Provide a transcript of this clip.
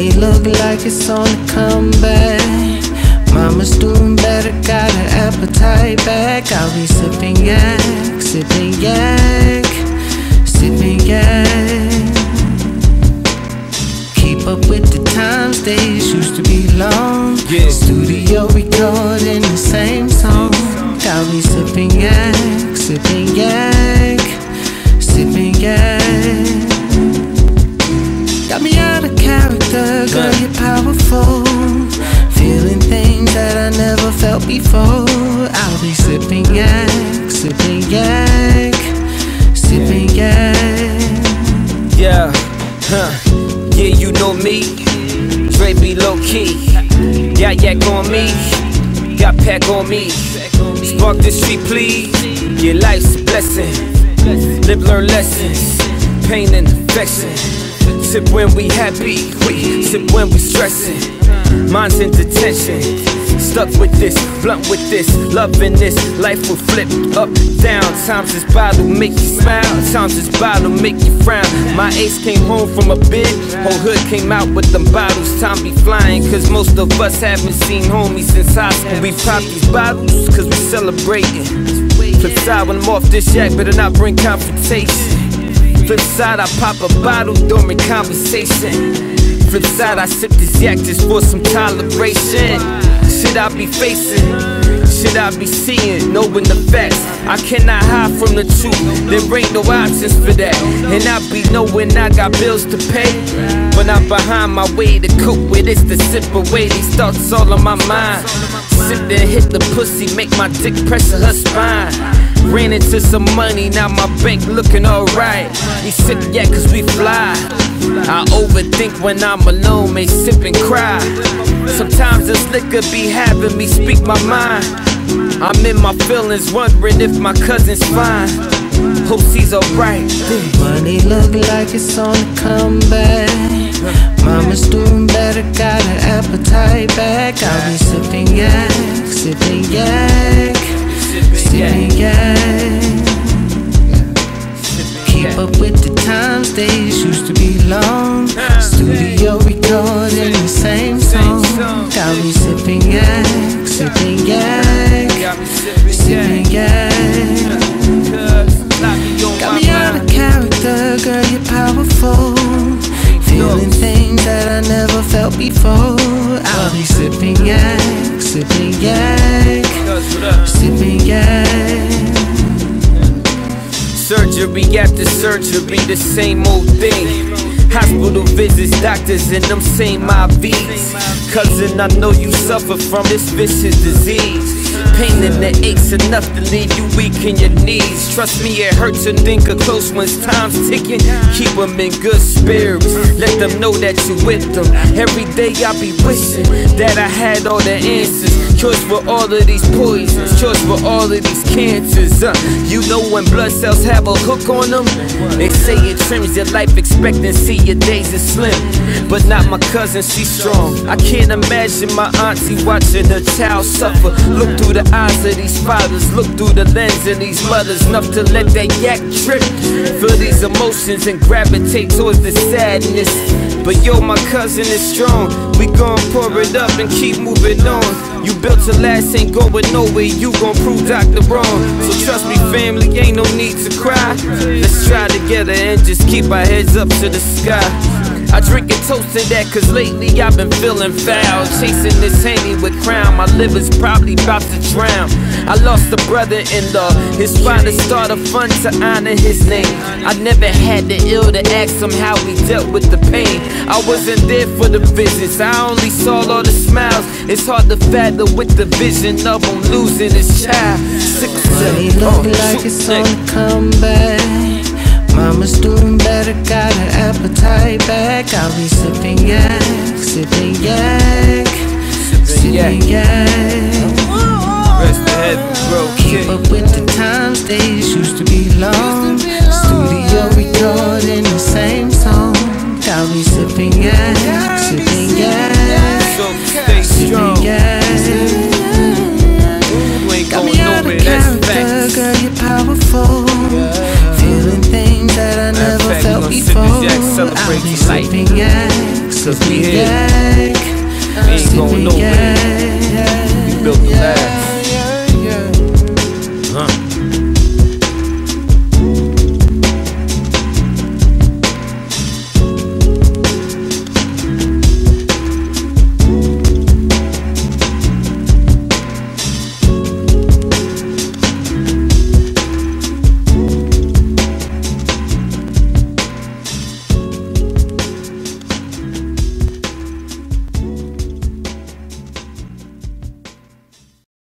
Money look like it's on the comeback. Mama's doing better, got her appetite back. I'll be sipping yak, sipping yak, sipping yak. Keep up with the times, days used to be long. Yeah. Studio recording the same song. I'll be sipping yak, sipping Got of character, girl, you're powerful. Feeling things that I never felt before. I'll be sipping yak, sipping yak, sipping yak. Yeah, huh. Yeah, you know me. Dre be low key. Got yak on me. Got pack on me. Spark the street, please. Your life's a blessing. Live, learn lessons. Pain and affection. Sip when we happy. We sip when we stressing. Mind's in detention. Stuck with this, blunt with this, loving this. Life will flip up, down. Times this bottle make you smile, times this bottle make you frown. My ace came home from a bid, whole hood came out with them bottles. Time be flying, cause most of us haven't seen homies since high school. We pop these bottles, cause we celebrating. Flip side when I'm off this yak, better not bring confrontation. Flip side, I pop a bottle during conversation. Flip side, I sip this yak just for some toleration. Shit I be facing, shit I be seeing, knowing the facts. I cannot hide from the truth, there ain't no options for that. And I be knowing I got bills to pay. But I'm behind my way to cope with it's the sip away. These thoughts all on my mind. Sit there, hit the pussy, make my dick pressure her spine. Ran into some money, now my bank looking alright. We sip yeah, cause we fly. I overthink when I'm alone, may sip and cry. Sometimes this liquor be having me speak my mind. I'm in my feelings, wondering if my cousin's fine. Hope he's alright. The money look like it's on the comeback. Mama's doing better, got her appetite back. I'll be sipping yak, sipping yak, sipping yak. Keep up with the times, days used to be long. Studio recording the same song. I'll be sipping yak, sipping yak, sipping yak. Got me out of character, girl, you're powerful. Feeling things that I never felt before. I'll be sipping yak, sipping yak, sipping yak. Surgery after surgery, the same old thing. Hospital visits, doctors, and them same IVs. Cousin, I know you suffer from this vicious disease. Pain in the aches enough to leave you weak in your knees. Trust me, it hurts to think of close ones. Time's ticking. Keep them in good spirits. Let them know that you with them. Every day I be wishing that I had all the answers. Choice for all of these poisons. Choice for all of these cancers. Uh, you know when blood cells have a hook on them, they say it trims your life expectancy. Your days are slim, but not my cousin. She's strong. I can't imagine my auntie watching her child suffer. Look through the eyes of these fathers. Look through the lens of these mothers. Enough to let that yak trip. Feel these emotions and gravitate towards the sadness. But yo, my cousin is strong. We gon' pour it up and keep moving on. You built to last, ain't going nowhere. You gon' prove Dr. wrong. So trust me, family, ain't no need to cry. Let's try together and just keep our heads up to the sky. I drink and toast to that cause lately I've been feeling foul. Chasing this handy with crown My liver's probably about to drown. I lost a brother in law His father started a fund to honor his name. I never had the ill to ask him how he dealt with the pain. I wasn't there for the visits I only saw all the smiles. It's hard to fathom with the vision of him losing his child. Six Money look uh, like it's on the comeback. Mama's doing better, got her appetite back. I'll be sipping yak, sipping yak, sipping yak. Rest the heavy, bro, Keep up with the times, days used to be long. Studio recording the same song. I'll be sipping yak, sipping yak, So stay strong sipping yak. Got me out of character, girl, you're powerful. Feeling that I never fact, felt we gonna sip this before. I'll be your life. sipping yak, Cause we here. yak, We ain't going nowhere.